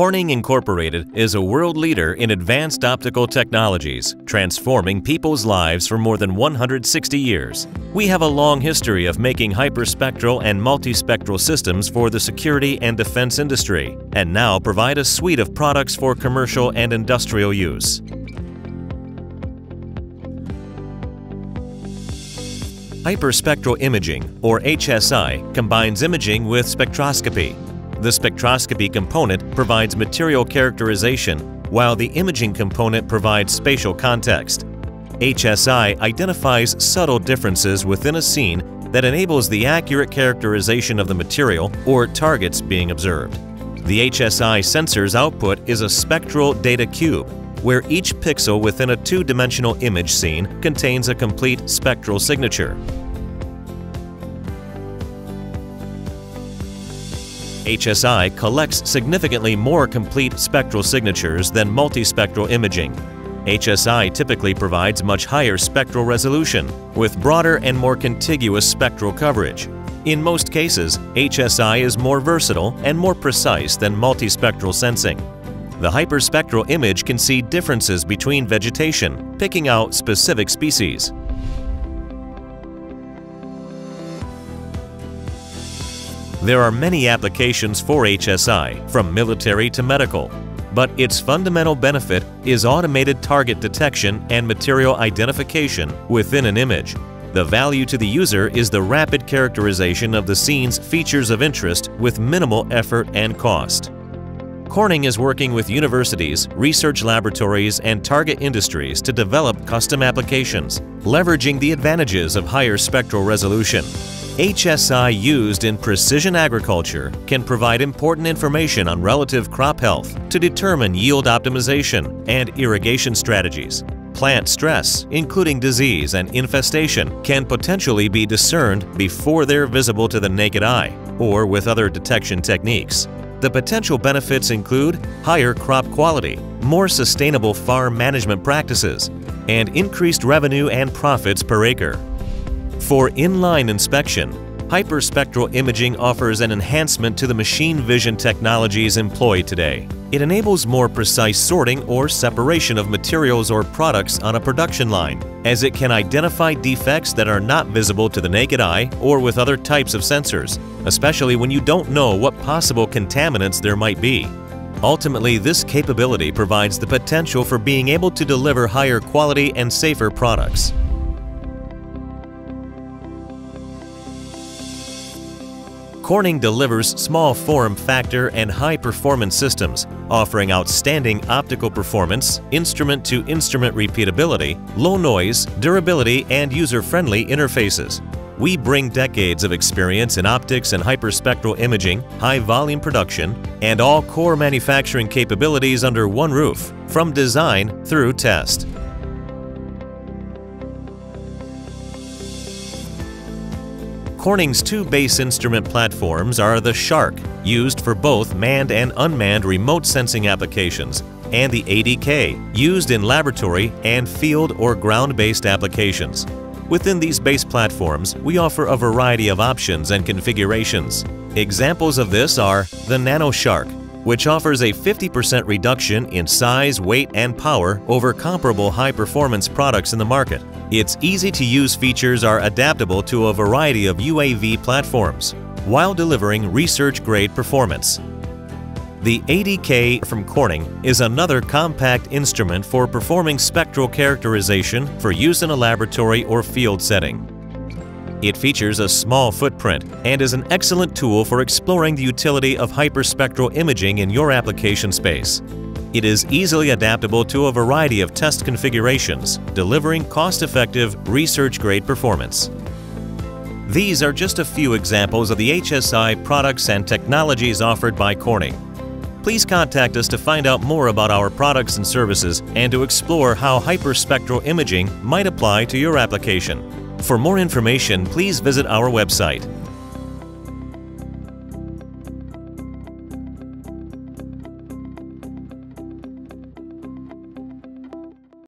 Corning Incorporated is a world leader in advanced optical technologies, transforming people's lives for more than 160 years. We have a long history of making hyperspectral and multispectral systems for the security and defense industry, and now provide a suite of products for commercial and industrial use. Hyperspectral imaging, or HSI, combines imaging with spectroscopy the spectroscopy component provides material characterization, while the imaging component provides spatial context. HSI identifies subtle differences within a scene that enables the accurate characterization of the material or targets being observed. The HSI sensor's output is a spectral data cube, where each pixel within a two-dimensional image scene contains a complete spectral signature. HSI collects significantly more complete spectral signatures than multispectral imaging. HSI typically provides much higher spectral resolution, with broader and more contiguous spectral coverage. In most cases, HSI is more versatile and more precise than multispectral sensing. The hyperspectral image can see differences between vegetation, picking out specific species. There are many applications for HSI, from military to medical, but its fundamental benefit is automated target detection and material identification within an image. The value to the user is the rapid characterization of the scene's features of interest with minimal effort and cost. Corning is working with universities, research laboratories, and target industries to develop custom applications, leveraging the advantages of higher spectral resolution. HSI used in precision agriculture can provide important information on relative crop health to determine yield optimization and irrigation strategies. Plant stress, including disease and infestation, can potentially be discerned before they're visible to the naked eye or with other detection techniques. The potential benefits include higher crop quality, more sustainable farm management practices, and increased revenue and profits per acre. For inline inspection, hyperspectral imaging offers an enhancement to the machine vision technologies employed today. It enables more precise sorting or separation of materials or products on a production line, as it can identify defects that are not visible to the naked eye or with other types of sensors, especially when you don't know what possible contaminants there might be. Ultimately, this capability provides the potential for being able to deliver higher quality and safer products. Corning delivers small form factor and high performance systems, offering outstanding optical performance, instrument to instrument repeatability, low noise, durability, and user friendly interfaces. We bring decades of experience in optics and hyperspectral imaging, high volume production, and all core manufacturing capabilities under one roof, from design through test. Corning's two base instrument platforms are the Shark, used for both manned and unmanned remote sensing applications, and the ADK, used in laboratory and field or ground-based applications. Within these base platforms, we offer a variety of options and configurations. Examples of this are the NanoShark, which offers a 50% reduction in size, weight, and power over comparable high-performance products in the market. Its easy-to-use features are adaptable to a variety of UAV platforms, while delivering research-grade performance. The ADK from Corning is another compact instrument for performing spectral characterization for use in a laboratory or field setting. It features a small footprint and is an excellent tool for exploring the utility of hyperspectral imaging in your application space. It is easily adaptable to a variety of test configurations, delivering cost-effective, research-grade performance. These are just a few examples of the HSI products and technologies offered by Corning. Please contact us to find out more about our products and services and to explore how hyperspectral imaging might apply to your application. For more information, please visit our website